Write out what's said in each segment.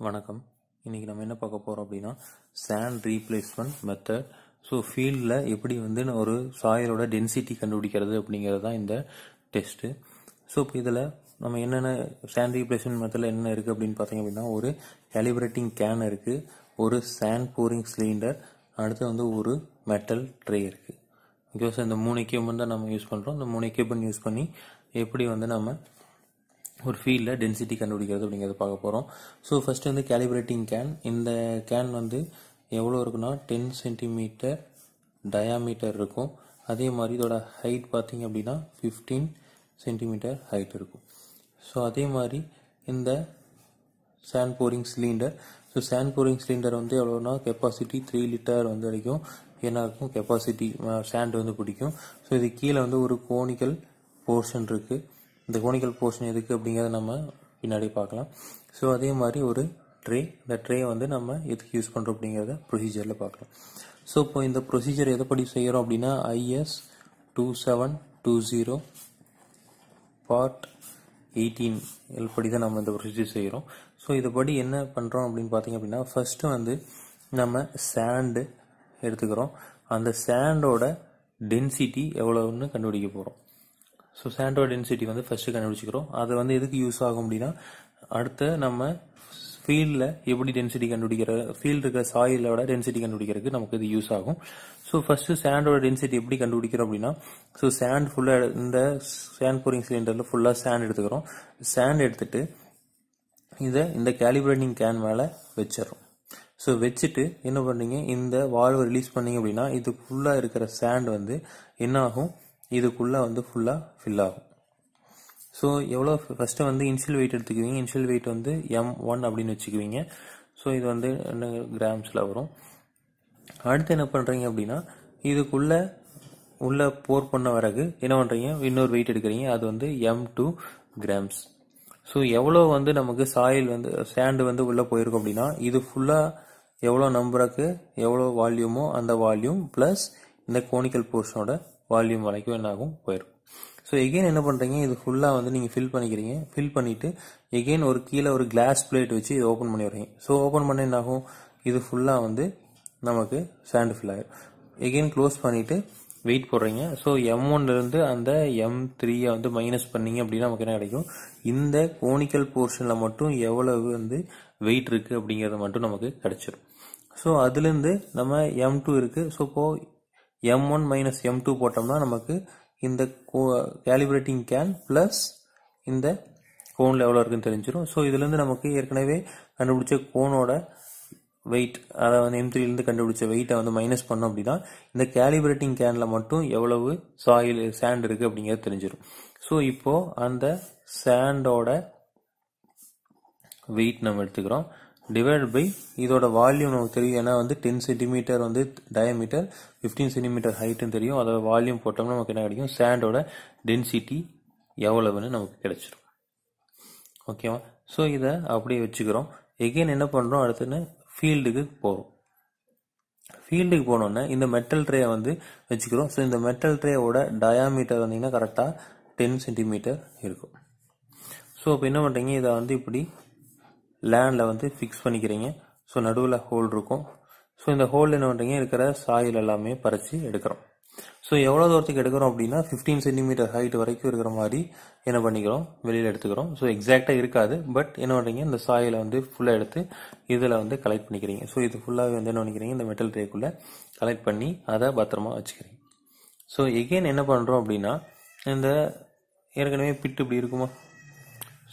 வணக்கம். இன்றைக்கி நம்ம என்ன பார்க்க போகிறோம் அப்படின்னா சேண்ட் ரீப்ளேஸ்மெண்ட் மெத்தட் ஸோ ஃபீல்டில் எப்படி வந்து ஒரு சாயலோட டென்சிட்டி கண்டுபிடிக்கிறது அப்படிங்கிறது தான் இந்த டெஸ்ட்டு ஸோ இப்போ இதில் நம்ம என்னென்ன சேண்ட் ரீப்ளேஸ்மெண்ட் மெத்தடில் என்ன இருக்குது அப்படின்னு பார்த்தீங்க அப்படின்னா ஒரு கேலிபரேட்டிங் கேன் இருக்குது ஒரு சேண்ட் போரிங் சிலிண்டர் அடுத்து வந்து ஒரு மெட்டல் ட்ரே இருக்குது ஓகே சார் இந்த மூணு எக்யூப்மெண்ட் தான் நம்ம யூஸ் பண்ணுறோம் இந்த மூணு எக்யூப்மெண்ட் யூஸ் பண்ணி எப்படி வந்து நம்ம ஒரு ஃபீல்டில் டென்சிட்டி கண்டுபிடிக்கிறது அப்படிங்கிறத பார்க்க போகிறோம் ஸோ ஃபஸ்ட்டு வந்து கேலிப்ரேட்டிங் கேன் இந்த கேன் வந்து எவ்வளோ இருக்குன்னா டென் சென்டிமீட்டர் டயாமீட்டர் இருக்கும். அதே மாதிரி இதோட ஹைட் பார்த்தீங்க அப்படின்னா ஃபிஃப்டீன் சென்டிமீட்டர் ஹைட் இருக்கும். ஸோ அதே மாதிரி இந்த sand pouring cylinder so sand pouring cylinder வந்து எவ்வளோனா கெப்பாசிட்டி த்ரீ லிட்டர் வந்து வரைக்கும் என்ன இருக்கும்? கெப்பாசிட்டி சாண்ட் வந்து பிடிக்கும். ஸோ இது கீழே வந்து ஒரு கோனிக்கல் போர்ஷன் இருக்குது இந்த கோனிக்கல் போர்ஷன் எதுக்கு அப்படிங்கிறத நம்ம பின்னாடி பார்க்கலாம். ஸோ அதே மாதிரி ஒரு ட்ரே இந்த ட்ரே வந்து நம்ம எதுக்கு யூஸ் பண்ணுறோம் அப்படிங்கிறத ப்ரொசீஜரில் பார்க்கலாம். ஸோ இப்போ இந்த ப்ரொசீஜர் எதைப்படி செய்கிறோம் அப்படின்னா IS two seven two zero part eighteen படி தான் நம்ம இந்த ப்ரொசீஜர் செய்கிறோம் ஸோ இதைப்படி என்ன பண்ணுறோம் அப்படின்னு பார்த்தீங்க அப்படின்னா ஃபர்ஸ்ட்டு வந்து நம்ம சாண்டு எடுத்துக்கிறோம். அந்த சாண்டோட டென்சிட்டி எவ்வளோன்னு கண்டுபிடிக்க போகிறோம் ஸோ சாண்டோட டென்சிட்டி வந்து ஃபஸ்ட்டு கண்டுபிடிச்சிக்கிறோம். அது வந்து எதுக்கு யூஸ் ஆகும் அப்படின்னா அடுத்த நம்ம ஃபீல்டில் எப்படி டென்சிட்டி கண்டுபிடிக்கிற ஃபீல்டு இருக்கிற சாயிலோட டென்சிட்டி கண்டுபிடிக்கிறதுக்கு நமக்கு இது யூஸ் ஆகும். ஸோ ஃபர்ஸ்ட் சாண்டோட டென்சிட்டி எப்படி கண்டுபிடிக்கிறோம் அப்படின்னா ஸோ சாண்ட் ஃபுல்லாக இந்த சாண்ட் போரிங் சிலிண்டரில் ஃபுல்லாக சாண்ட் எடுத்துக்கிறோம். சாண்ட் எடுத்துட்டு இதை இந்த கேலிபிரேட்டிங் கேன் மேலே வச்சிடறோம். ஸோ வச்சுட்டு என்ன பண்ணுறீங்க இந்த வால்வை ரிலீஸ் பண்ணீங்க அப்படின்னா இது ஃபுல்லாக இருக்கிற சாண்ட் வந்து என்ன ஆகும்? இதுக்குள்ளே வந்து ஃபுல்லாக ஃபில் ஆகும். ஸோ எவ்வளோ ஃபஸ்ட்டு வந்து இன்ஷியல் வெயிட் எடுத்துக்குவீங்க. இன்ஷியல் வெயிட் வந்து எம் ஒன் அப்படின்னு வச்சுக்குவீங்க. ஸோ இது வந்து கிராம்ஸில் வரும். அடுத்து என்ன பண்ணுறீங்க அப்படின்னா இதுக்குள்ளே உள்ளே போர் பண்ண பிறகு என்ன பண்ணுறீங்க இன்னொரு வெயிட் எடுக்கிறீங்க. அது வந்து எம் டூ கிராம்ஸ் ஸோ எவ்வளோ வந்து நமக்கு சாயில் வந்து சேண்டு வந்து உள்ளே போயிருக்கும் அப்படின்னா இது ஃபுல்லாக எவ்வளோ நம்பருக்கு எவ்வளோ வால்யூமோ அந்த வால்யூம் ப்ளஸ் இந்த கோனிக்கல் போர்ஷனோட வால்யூம் வரைக்கும் என்ன ஆகும் ஸோ எகெயின் என்ன பண்ணுறீங்க இது ஃபுல்லாக வந்து நீங்கள் ஃபில் பண்ணிக்கிறீங்க. ஃபில் பண்ணிவிட்டு எகெயின் ஒரு கீழே ஒரு கிளாஸ் பிளேட் வச்சு இதை ஓப்பன் பண்ணி வரீங்க ஸோ ஓப்பன் பண்ண என்ன ஆகும் இது ஃபுல்லாக வந்து நமக்கு சாண்ட் ஃபில் ஆகிடும் எகெயின் க்ளோஸ் பண்ணிவிட்டு வெயிட் போடுறீங்க. ஸோ எம் ஒன்லேருந்து அந்த எம் த்ரீயை வந்து மைனஸ் பண்ணீங்க அப்படின்னா நமக்கு என்ன கிடைக்கும்? இந்த கோனிக்கல் போர்ஷனில் மட்டும் எவ்வளவு வந்து வெயிட் இருக்குது அப்படிங்கிறது மட்டும் நமக்கு கிடச்சிடும் ஸோ அதுலேருந்து நம்ம எம் டூ இருக்குது ஸோ இப்போது M one minus M two போட்டோம்னா நமக்கு இந்த கேலிபிரேட்டிங் கேன் ப்ளஸ் இந்த கோனில் எவ்வளோ இருக்குன்னு தெரிஞ்சிடும் ஸோ இதுலேருந்து நமக்கு ஏற்கனவே கண்டுபிடிச்ச கோனோட வெயிட் அதை வந்து எம் த்ரீலேருந்து கண்டுபிடிச்ச வெயிட்டை வந்து மைனஸ் பண்ணோம் அப்படின்னா இந்த கேலிபிரேட்டிங் கேனில் மட்டும் எவ்வளவு சாயில் சேண்ட் இருக்குது அப்படிங்கிறது தெரிஞ்சிடும் ஸோ இப்போ அந்த சேண்டோட வெயிட் நம்ம எடுத்துக்கிறோம். டிவைட் பை இதோட வால்யூம் நமக்கு தெரியும் ஏன்னா வந்து டென் சென்டிமீட்டர் வந்து டயமீட்டர் ஃபிஃப்டீன் சென்டிமீட்டர் ஹைட்டுன்னு தெரியும். அதோட வால்யூம் போட்டோம்னா நமக்கு என்ன கிடைக்கும்? சாண்டோட டென்சிட்டி எவ்வளவுன்னு நமக்கு கிடைச்சிடும் ஓகேவா ஸோ இதை அப்படியே வச்சுக்கிறோம். எகெயின் என்ன பண்ணுறோம் அடுத்துன்னு ஃபீல்டுக்கு போகிறோம் ஃபீல்டுக்கு போனோன்னே இந்த மெட்டல் ட்ரே வந்து வச்சுக்கிறோம். ஸோ இந்த மெட்டல் ட்ரேயோட டயாமீட்டர் வந்தீங்கன்னா கரெக்டாக டென் சென்டிமீட்டர் இருக்கும். ஸோ இப்போ என்ன பண்ணுறீங்க இதை வந்து இப்படி லேண்டில் வந்து ஃபிக்ஸ் பண்ணிக்கிறீங்க. ஸோ நடுவில் ஹோல் இருக்கும். ஸோ இந்த ஹோலில் என்ன பண்ணுறீங்க இருக்கிற சாயில் எல்லாமே பறித்து எடுக்கிறோம். ஸோ எவ்வளோ தூரத்துக்கு எடுக்கிறோம் அப்படின்னா ஃபிஃப்டீன் சென்டிமீட்டர் ஹைட் வரைக்கும் இருக்கிற மாதிரி என்ன பண்ணிக்கிறோம்? வெளியில் எடுத்துக்கிறோம். ஸோ எக்ஸாக்டாக இருக்காது. பட் என்ன பண்ணுறீங்க இந்த சாயில் வந்து ஃபுல்லாக எடுத்து இதில் வந்து கலெக்ட் பண்ணிக்கிறீங்க. ஸோ இது ஃபுல்லாகவே வந்து என்ன பண்ணிக்கிறீங்க? இந்த மெட்டல் ட்ரேக்குள்ளே கலெக்ட் பண்ணி அதை பத்திரமா வச்சுக்கிறீங்க. ஸோ எகெயின் என்ன பண்ணுறோம் அப்படின்னா இந்த ஏற்கனவே பிட்டு இப்படி இருக்குமா?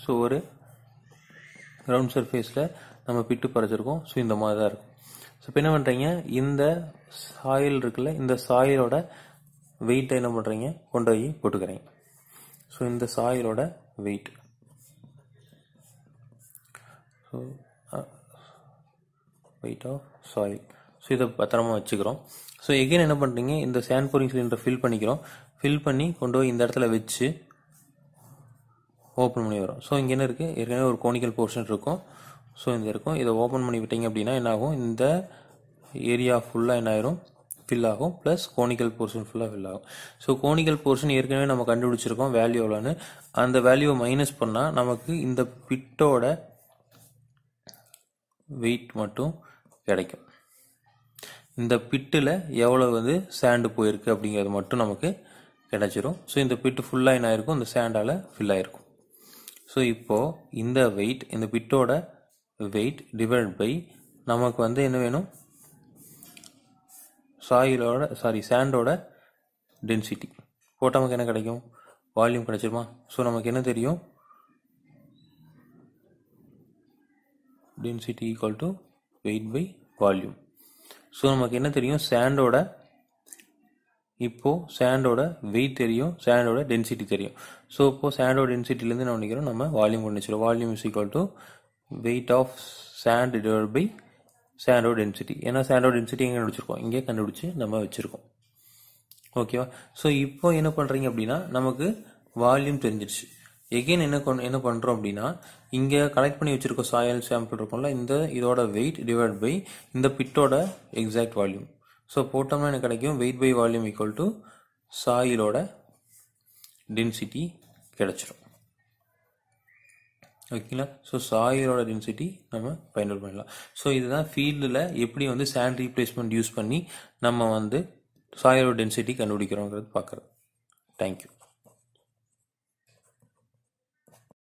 ஸோ ஒரு ரவுண்ட் சர்ஃபேஸில் நம்ம பிட்டு பறைச்சிருக்கோம். ஸோ இந்த மாதிரி தான் இருக்கும். ஸோ இப்போ என்ன பண்ணுறீங்க இந்த சாயில் இருக்குல்ல இந்த சாயிலோட வெயிட்டை என்ன பண்ணுறீங்க கொண்டு போய் போட்டுக்கிறீங்க. ஸோ இந்த சாயிலோட weight so weight of soil so இதை பத்திரமா வச்சுக்கிறோம். ஸோ எகெயின் என்ன பண்ணுறீங்க இந்த சேண்ட் போரிங் சிலிண்டரை ஃபில் பண்ணிக்கிறோம். ஃபில் பண்ணி கொண்டு போய் இந்த இடத்துல வச்சு ஓப்பன் பண்ணி வரும். ஸோ இங்கே என்ன இருக்குது ஏற்கனவே ஒரு கோனிக்கல் போர்ஷன் இருக்கும். ஸோ இந்த இருக்கும். இதை ஓப்பன் பண்ணி விட்டீங்க அப்படின்னா என்ன ஆகும்? இந்த ஏரியா ஃபுல்லாக என்ன ஆயிரும்? ஃபில் ஆகும். ப்ளஸ் கோனிக்கல் போர்ஷன் ஃபுல்லாக ஃபில் ஆகும். ஸோ கோனிக்கல் போர்ஷன் ஏற்கனவே நம்ம கண்டுபிடிச்சிருக்கோம் வேல்யூ எவ்வளோன்னு அந்த வேல்யூவை மைனஸ் பண்ணால் நமக்கு இந்த பிட்டோட வெயிட் மட்டும் கிடைக்கும். இந்த பிட்டில் எவ்வளோ வந்து சேண்டு போயிருக்கு அப்படிங்கிறது மட்டும் நமக்கு கிடைச்சிரும். ஸோ இந்த பிட்டு ஃபுல்லாக என்ன ஆயிருக்கும்? இந்த சேண்டால் ஃபில் ஆயிருக்கும். ஸோ இப்போது இந்த வெயிட் இந்த பிட்டோட வெயிட் டிவைட் பை நமக்கு வந்து என்ன வேணும்? சாயிலோட சாரி சேண்டோட டென்சிட்டி போட்டால் நமக்கு என்ன கிடைக்கும்? வால்யூம் கிடைச்சிருமா? ஸோ நமக்கு என்ன தெரியும்? Density equal to weight by volume so நமக்கு என்ன தெரியும்? சேண்டோட இப்போது சேண்டோட வெயிட் தெரியும் சேண்டோட டென்சிட்டி தெரியும். ஸோ இப்போ சேண்டோட டென்சிட்டிலேருந்து நான் நினைக்கிறோம்? நம்ம volume கண்டுச்சிடும் volume is equal to weight of sand divide by சேண்டோட density ஏன்னா சேண்டோட டென்சிட்டி எங்கே கண்டுபிடிச்சிருக்கோம்? இங்கே கண்டுபிடிச்சி நம்ம வச்சுருக்கோம். ஓகேவா ஸோ இப்போ என்ன பண்ணுறீங்க அப்படின்னா நமக்கு வால்யூம் தெரிஞ்சிருச்சு. எகெயின் என்ன என்ன பண்ணுறோம் அப்படின்னா இங்கே கலெக்ட் பண்ணி வச்சிருக்க சாயல் சாம்பிள் இருக்கும்ல இந்த இதோட வெயிட் டிவைட் பை இந்த பிட்டோட எக்ஸாக்ட் வால்யூம் ஸோ போட்டோம்னா எனக்கு கிடைக்கும் weight by volume equal to சாயிலோட density கிடச்சிரும். ஓகேங்களா ஸோ சாயிலோட டென்சிட்டி நம்ம ஃபைண்ட் பண்ணலாம் ஸோ இதுதான் ஃபீல்டில் எப்படி வந்து சேண்ட் ரீப்ளேஸ்மெண்ட் யூஸ் பண்ணி நம்ம வந்து சாயிலோட டென்சிட்டி கண்டுபிடிக்கிறோங்கிறது பார்க்குறது தேங்க்யூ